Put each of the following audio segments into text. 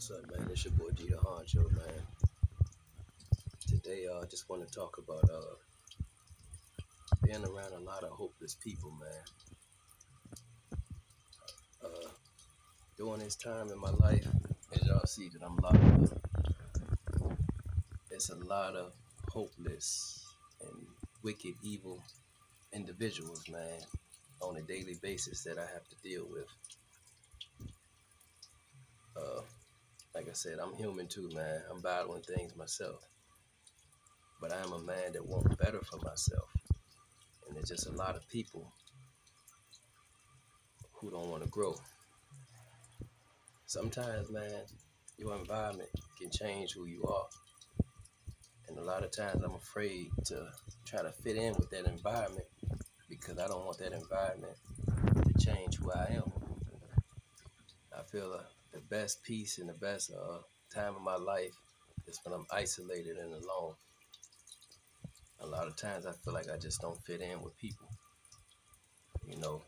What's up, man? It's your boy Jeter Huncho, man. Today, uh, I just want to talk about uh, being around a lot of hopeless people, man. Uh, during this time in my life, as y'all see that I'm locked up, it's a lot of hopeless and wicked, evil individuals, man, on a daily basis that I have to deal with. Uh, like I said, I'm human too, man. I'm battling things myself. But I am a man that wants better for myself. And there's just a lot of people who don't want to grow. Sometimes, man, your environment can change who you are. And a lot of times I'm afraid to try to fit in with that environment because I don't want that environment to change who I am. I feel best peace and the best uh, time of my life is when I'm isolated and alone. A lot of times I feel like I just don't fit in with people. You know,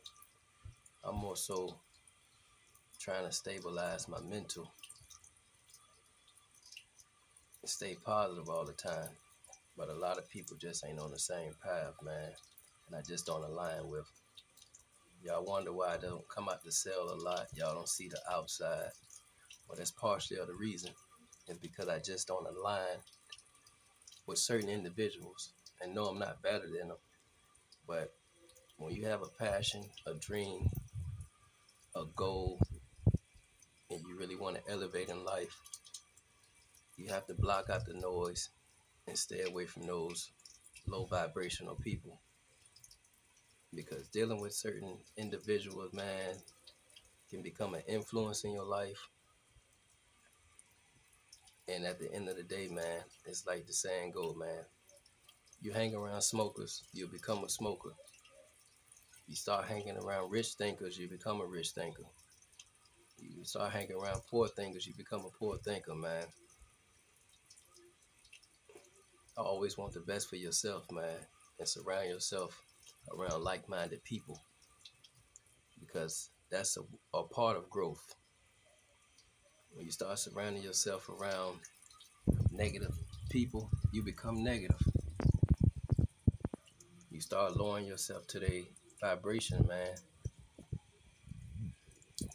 I'm more so trying to stabilize my mental and stay positive all the time. But a lot of people just ain't on the same path, man. And I just don't align with. Y'all wonder why I don't come out to sell a lot. Y'all don't see the outside. Well, that's partially of the reason. Is because I just don't align with certain individuals and know I'm not better than them. But when you have a passion, a dream, a goal, and you really want to elevate in life, you have to block out the noise and stay away from those low vibrational people. Because dealing with certain individuals, man, can become an influence in your life. And at the end of the day, man, it's like the saying go, man. You hang around smokers, you'll become a smoker. You start hanging around rich thinkers, you become a rich thinker. You start hanging around poor thinkers, you become a poor thinker, man. I always want the best for yourself, man, and surround yourself around like minded people because that's a, a part of growth. When you start surrounding yourself around negative people, you become negative. You start lowering yourself to the vibration, man.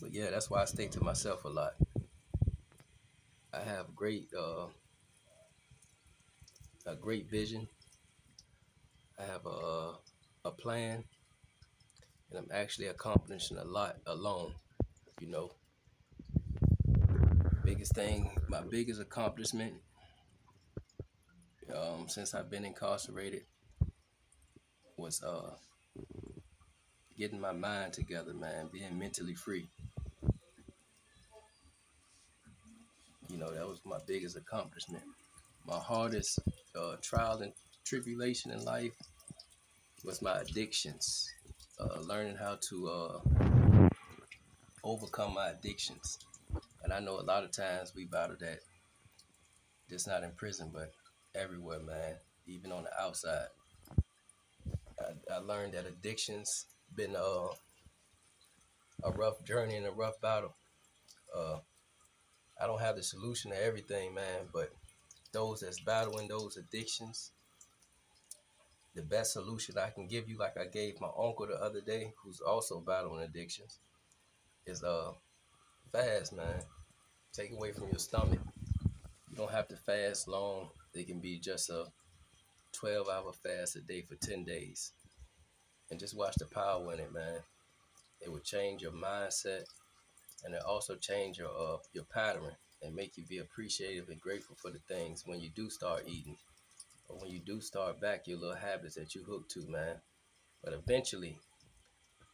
But yeah, that's why I stay to myself a lot. I have great uh, a great vision. I have a a plan, and I'm actually accomplishing a lot alone. You know, biggest thing, my biggest accomplishment, um, since I've been incarcerated, was uh getting my mind together, man, being mentally free. You know, that was my biggest accomplishment. My hardest uh, trial and tribulation in life was my addictions. Uh, learning how to uh, overcome my addictions. And I know a lot of times we battle that, just not in prison, but everywhere, man, even on the outside. I, I learned that addictions been uh, a rough journey and a rough battle. Uh, I don't have the solution to everything, man, but those that's battling those addictions, the best solution I can give you, like I gave my uncle the other day, who's also battling addictions, is uh fast, man. Take away from your stomach. You don't have to fast long. It can be just a 12 hour fast a day for 10 days. And just watch the power in it, man. It will change your mindset and it also change your uh, your pattern and make you be appreciative and grateful for the things when you do start eating or when you do start back your little habits that you hooked to, man. But eventually,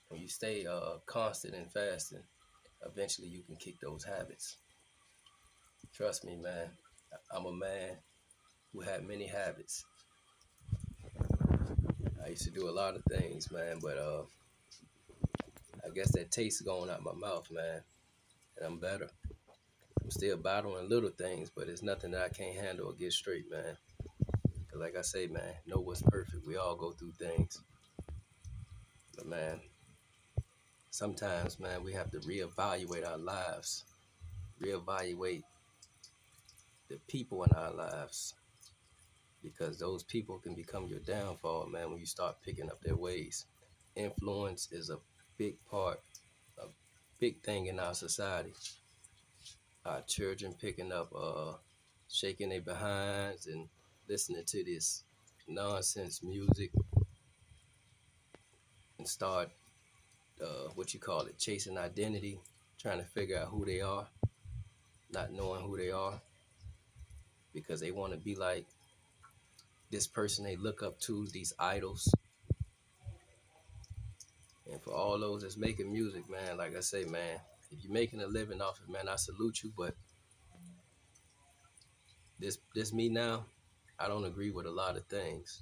when you stay uh, constant and fasting, eventually you can kick those habits. Trust me, man. I'm a man who had many habits. I used to do a lot of things, man, but uh, I guess that taste going out my mouth, man, and I'm better. I'm still battling little things, but it's nothing that I can't handle or get straight, man. Cause like I say, man, no one's perfect. We all go through things. But man, sometimes, man, we have to reevaluate our lives, reevaluate the people in our lives because those people can become your downfall, man, when you start picking up their ways. Influence is a big part, a big thing in our society. Our children picking up, uh, shaking their behinds and listening to this nonsense music and start, uh, what you call it, chasing identity, trying to figure out who they are, not knowing who they are because they want to be like this person they look up to, these idols. And for all those that's making music, man, like I say, man, if you're making a living off it, man, I salute you. But this this me now, I don't agree with a lot of things.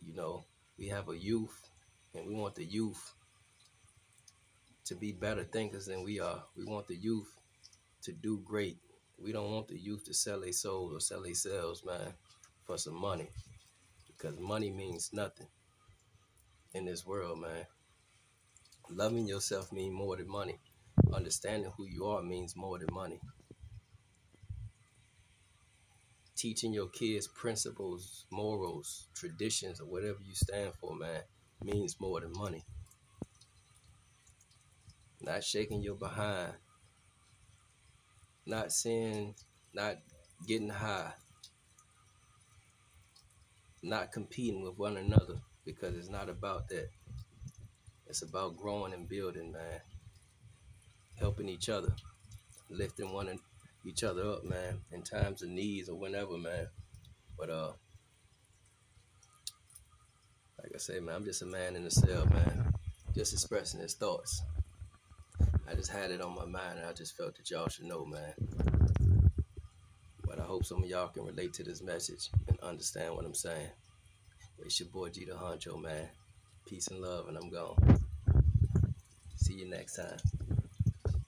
You know, we have a youth and we want the youth to be better thinkers than we are. We want the youth to do great. We don't want the youth to sell their souls or sell themselves, man for some money because money means nothing in this world, man. Loving yourself means more than money. Understanding who you are means more than money. Teaching your kids principles, morals, traditions, or whatever you stand for, man, means more than money. Not shaking your behind, not saying, not getting high, not competing with one another because it's not about that. It's about growing and building, man. Helping each other, lifting one and each other up, man, in times of needs or whenever, man. But uh, like I say, man, I'm just a man in the cell, man, just expressing his thoughts. I just had it on my mind, and I just felt that y'all should know, man. But I hope some of y'all can relate to this message and understand what I'm saying. It's your boy Jeter Huncho, man. Peace and love, and I'm gone. See you next time.